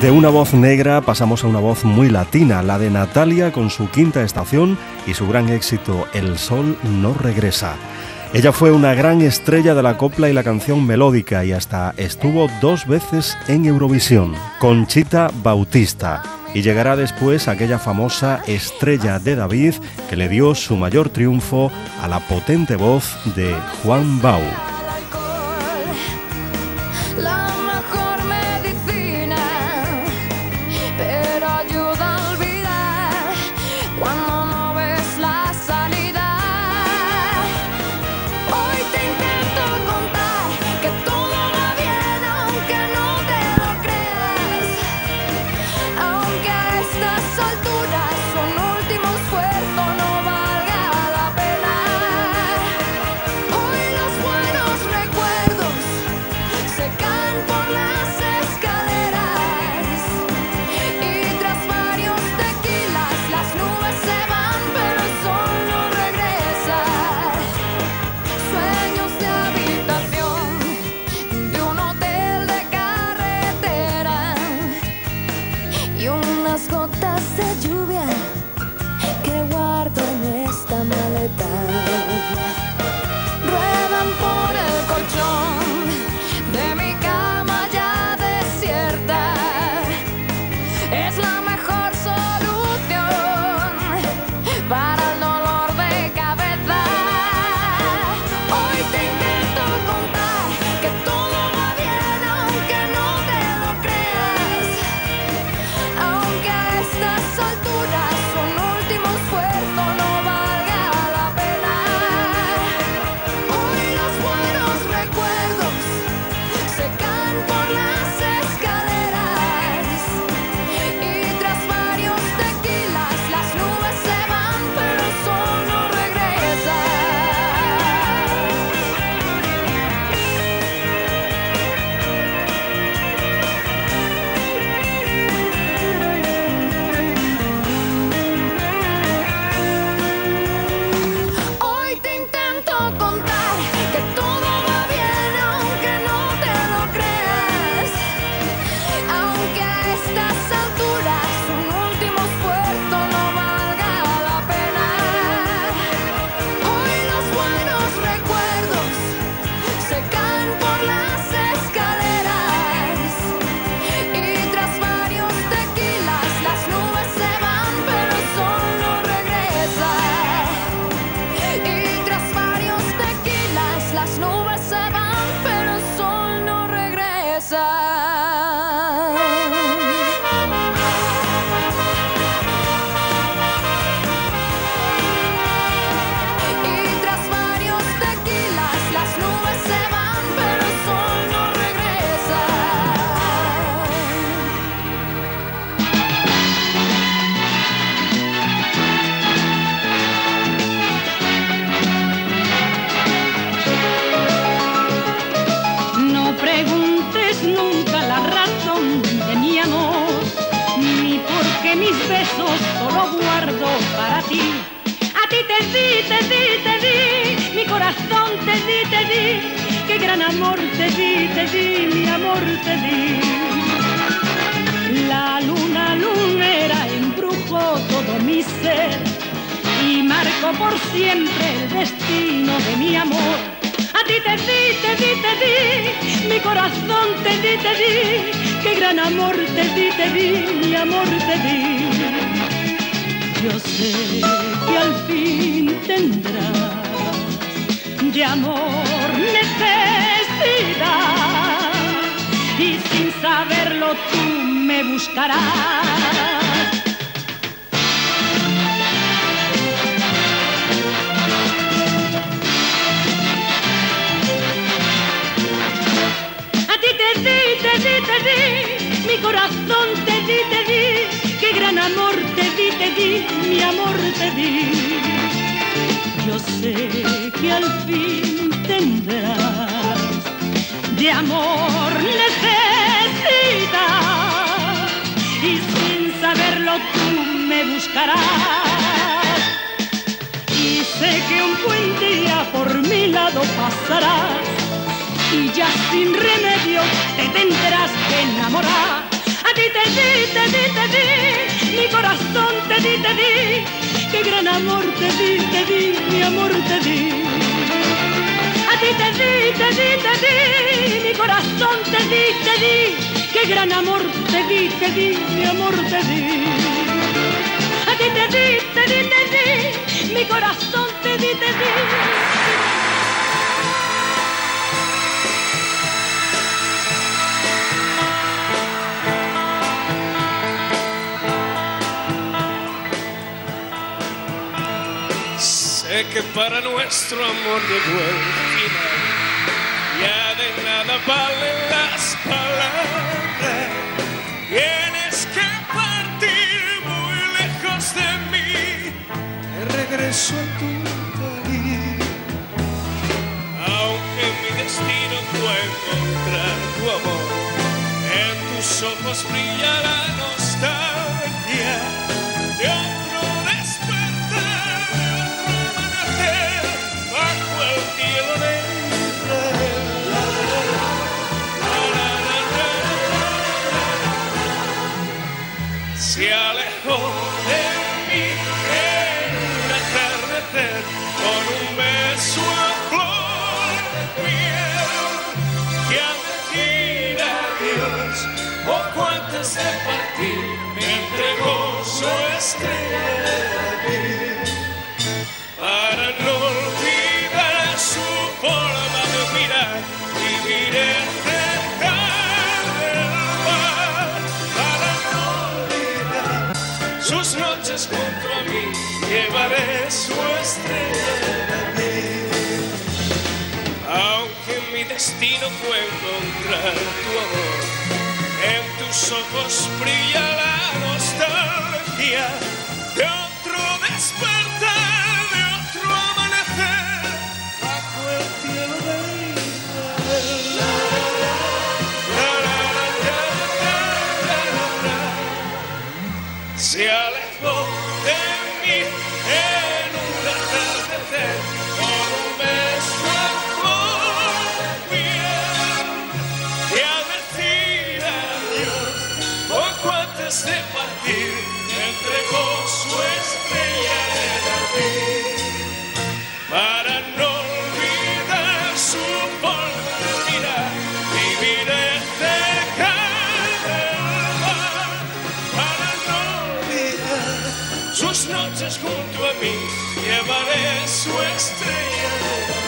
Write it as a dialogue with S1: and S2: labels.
S1: De una voz negra pasamos a una voz muy latina, la de Natalia con su quinta estación y su gran éxito El Sol no regresa. Ella fue una gran estrella de la copla y la canción melódica y hasta estuvo dos veces en Eurovisión, Conchita Bautista. Y llegará después aquella famosa estrella de David que le dio su mayor triunfo a la potente voz de Juan Bau.
S2: di, te di, qué gran amor te di, te di, mi amor te di. La luna lunera embrujó todo mi ser y marcó por siempre el destino de mi amor. A ti te di, te di, te di, mi corazón te di, te di, qué gran amor te di, te di, mi amor te di. Yo sé que al fin tendrás de amor necesidad y sin saberlo tú me buscarás. A ti te di, te di, te di, mi corazón te di, te di, qué gran amor te di, te di, mi amor te di yo sé que al fin tendrás de amor necesitas y sin saberlo tú me buscarás. Y sé que un buen día por mi lado pasarás. Y ya sin remedio te tendrás que enamorar. A ti te di, te di, te di mi corazón te di, te di qué gran amor te di, te di, mi amor te di. A ti te di, te di, te di, mi corazón te di, te di, qué gran amor te di, te di, mi amor te di. A ti te di, te di, te di, mi corazón te di, te di.
S3: Que para nuestro amor llegó el final. Ya de nada valen las palabras. Tienes que partir muy lejos de mí. regreso a tu país. Aunque mi destino fue encontrar tu amor, en tus ojos brilla poco antes de partir me entregó su estrella. De para no olvidar su forma de mirar y miré junto a mí, llevaré su estrella. De Aunque mi destino fue encontrar tu amor, tus ojos brilla la nostalgia de otro despertar, de otro amanecer, bajo el cielo de Se antes partir entregó su estrella de David para no olvidar su oportunidad vivir cerca del mar para no olvidar sus noches junto a mí llevaré su estrella de David